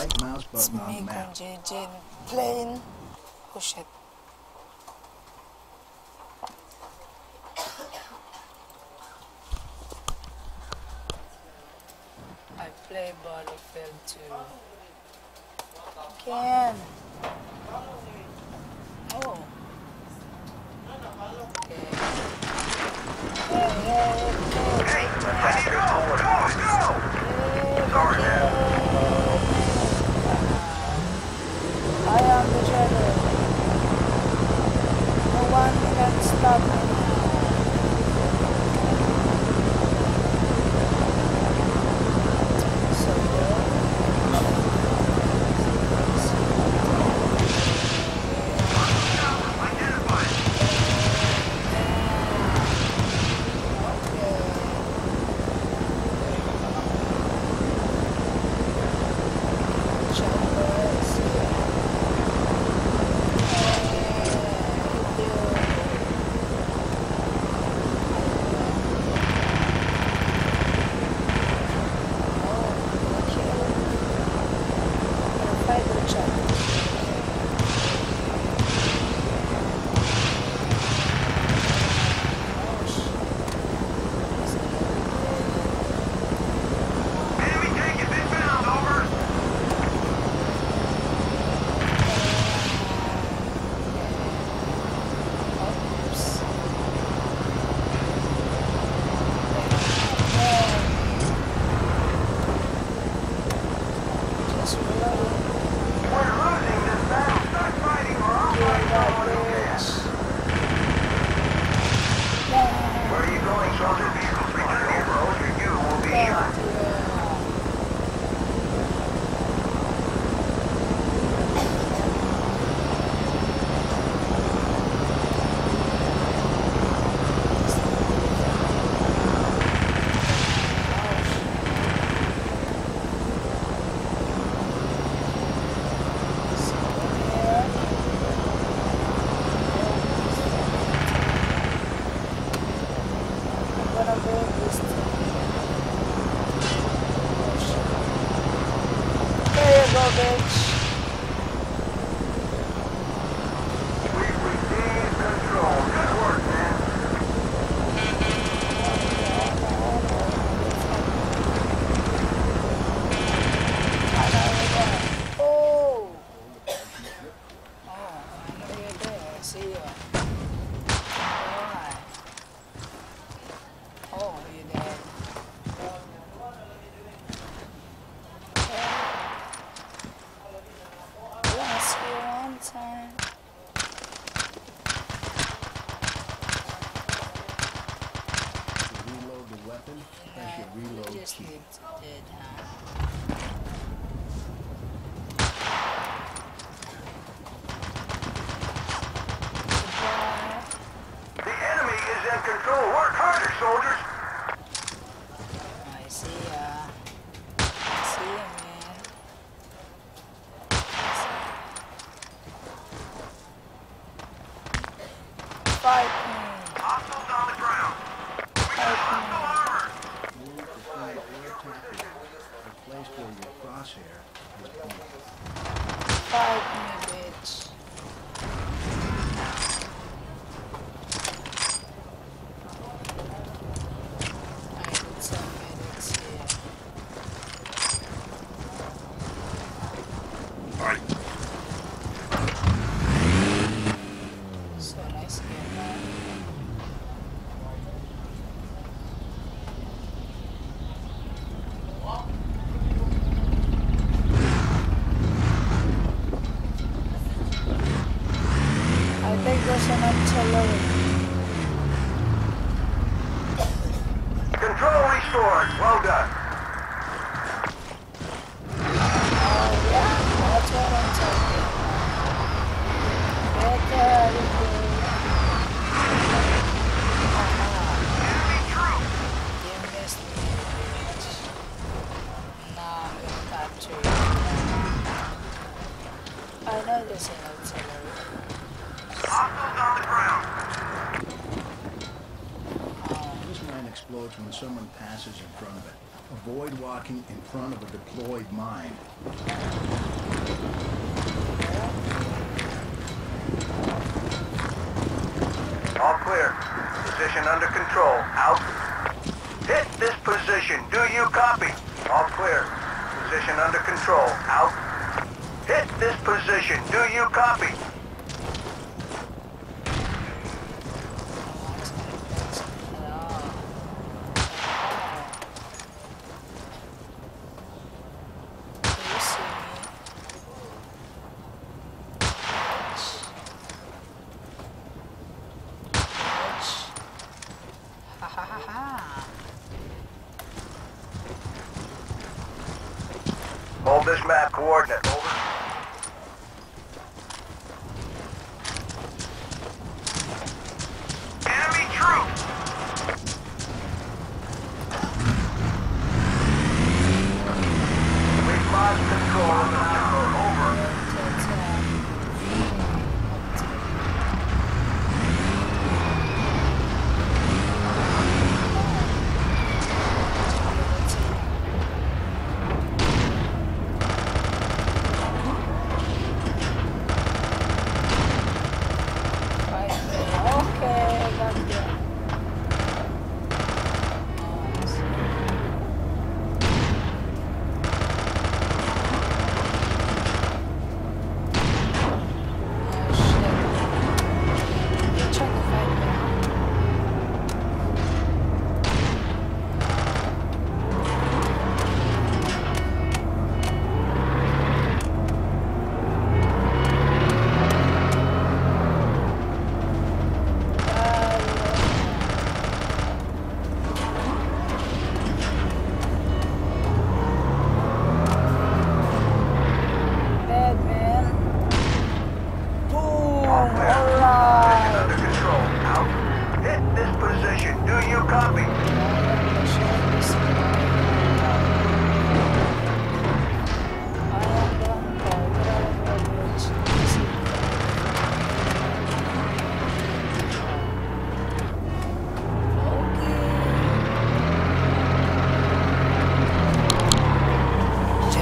right mouse button on the map. JJ plane. Oh shit. I play body film too. Can. Oh. up. Garbage. did. The enemy is in control. Work harder, soldiers. I see uh, ya. See ya, man. See crosshair. Five minutes. Control restored. Well done. avoid walking in front of a deployed mine. All clear. Position under control. Out. Hit this position. Do you copy? All clear. Position under control. Out. Hit this position. Do you copy? Hold this map coordinate.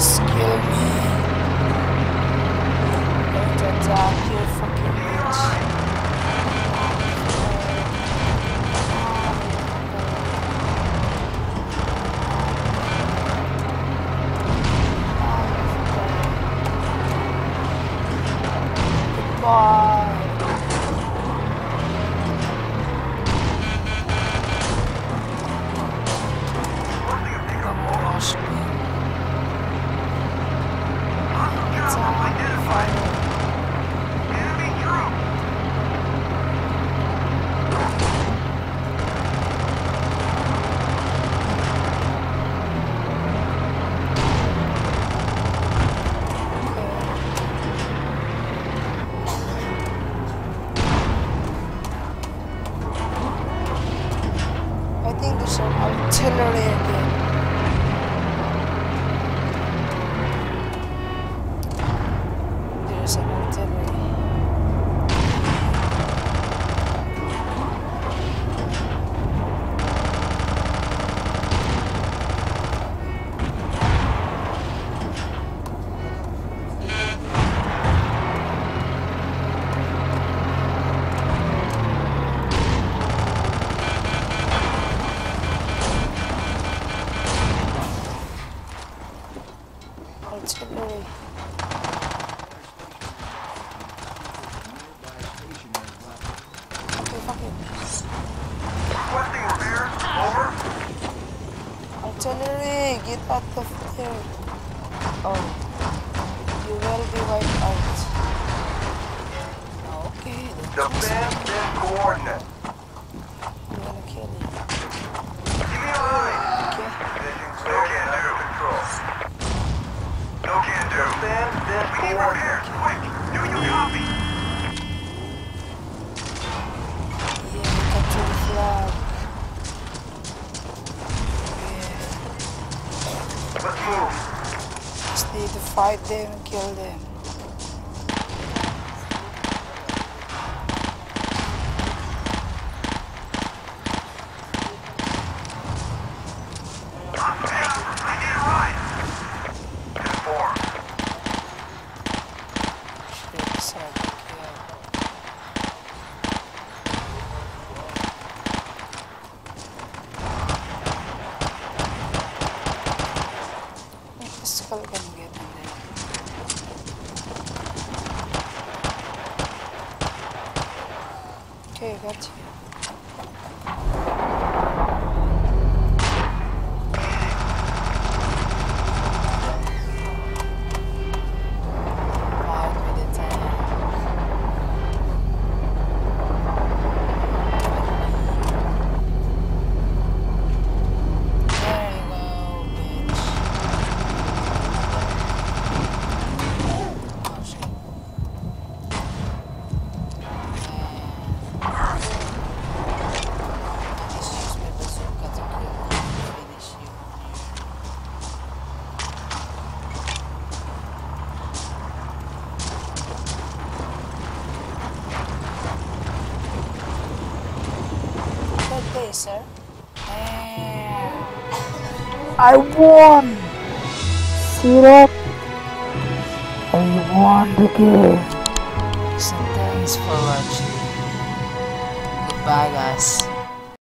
Just me. An will be wiped out. Oh, okay, then Defend this coordinate. I'm gonna kill you. Give me a line. Okay. Clear and under control. No can do. Defend this coordinate. Quick. Do you copy? Fight them and kill them. I need a ride. Inform. Shit, sorry, yeah. get in there. Okay, got you. Sir. And I won! See that? I won the game. so thanks for watching. Goodbye, guys.